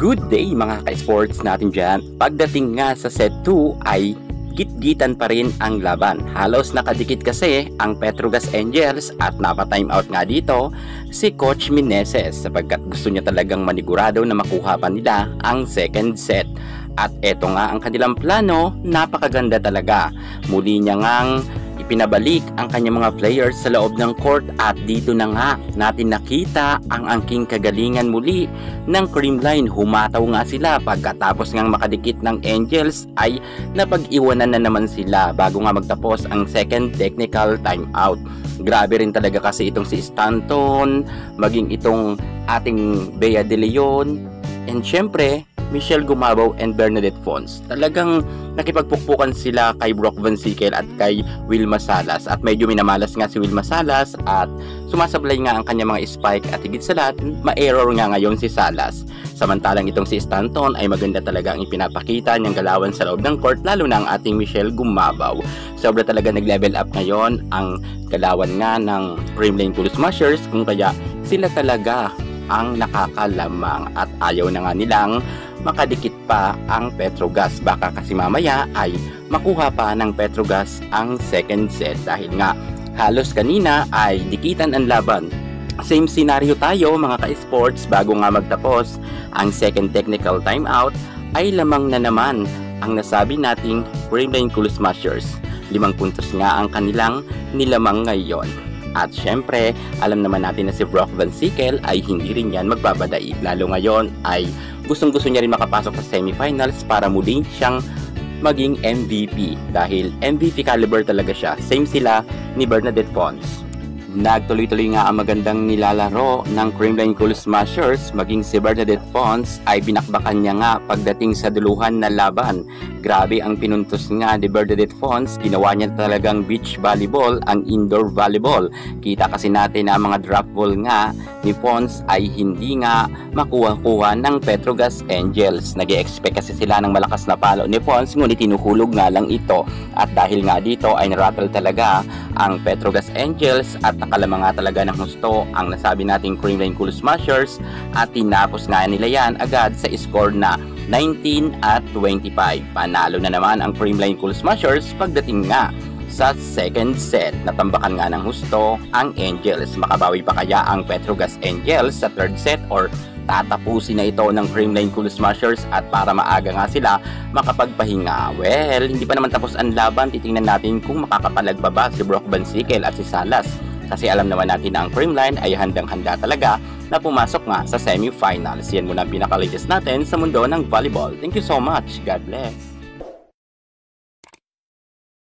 Good day mga ka-sports natin dyan. Pagdating nga sa set 2 ay gitgitan pa rin ang laban. Halos nakadikit kasi ang Petrogas Angels at napa-time out nga dito si Coach Meneses sapagkat gusto niya talagang manigurado na makuha pa nila ang second set. At eto nga ang kanilang plano, napakaganda talaga. Muli niya ngang ipinabalik ang kanyang mga players sa loob ng court at dito na nga natin nakita ang angking kagalingan muli ng Creamline. Humataw nga sila pagkatapos ngang makadikit ng Angels ay napag-iwanan na naman sila bago nga magtapos ang second technical timeout. Grabe rin talaga kasi itong si Stanton, maging itong ating Bea De Leon, and syempre Michelle Gumabaw and Bernadette Fons. Talagang nakipagpukpukan sila kay Brock Van Sickle at kay Wilma Salas at medyo minamalas nga si Wilma Salas at sumasablay nga ang kanya mga spike at higit sa lahat ma-error nga ngayon si Salas. Samantalang itong si Stanton ay maganda talaga ang ipinapakita niyang galawan sa loob ng court lalo na ang ating Michelle Gumabaw. Sobra talaga nag-level up ngayon ang galawan nga ng Creamlane Cool Smashers kung kaya sila talaga ang nakakalamang at ayaw na nga nilang makadikit pa ang Petrogas. Baka kasi mamaya ay makuha pa ng Petrogas ang second set dahil nga halos kanina ay dikitan ang laban. Same scenario tayo mga ka-sports bago nga magtapos ang second technical timeout ay lamang na naman ang nasabi nating Creamline Cool Smashers. Limang puntos nga ang kanilang nilamang ngayon. At syempre, alam naman natin na si Brock Van Sickle ay hindi rin yan magbabadaig. Lalo ngayon ay gustong gusto niya rin makapasok sa semifinals para muli siyang maging MVP dahil MVP caliber talaga siya. Same sila ni Bernadette Fons. Nagtuloy-tuloy nga ang magandang nilalaro ng Creamline Cool Smashers maging si Bernadette Fons ay binakbakan niya nga pagdating sa duluhan na laban. Grabe ang pinuntos nga ni Bernadette Fons, ginawa niya talagang beach volleyball ang indoor volleyball. Kita kasi natin na mga drop ball nga ni Fons ay hindi nga makuha-kuha ng Petrogas Angels. nag expect kasi sila ng malakas na palo ni Fons ngunit tinuhulog nga lang ito. At dahil nga dito ay narattle talaga ang Petrogas Angels at nakalama nga talaga ng husto ang nasabi nating Creamline Cool Smashers at tinapos nga nila yan agad sa score na 19 at 25. Panalo na naman ang Creamline Cool Smashers pagdating nga sa second set. Natambakan nga ng husto ang Angels. Makabawi pa kaya ang Petrogas Angels sa third set or tatapusin na ito ng Creamline Cool Smashers at para maaga nga sila makapagpahinga. Well, hindi pa naman tapos ang laban. Titingnan natin kung makakapalag ba ba si Brock Van Sickle at si Salas kasi alam naman natin na ang Creamline ay handang-handa talaga na pumasok nga sa semifinals. Yan muna ang pinaka natin sa mundo ng volleyball. Thank you so much. God bless.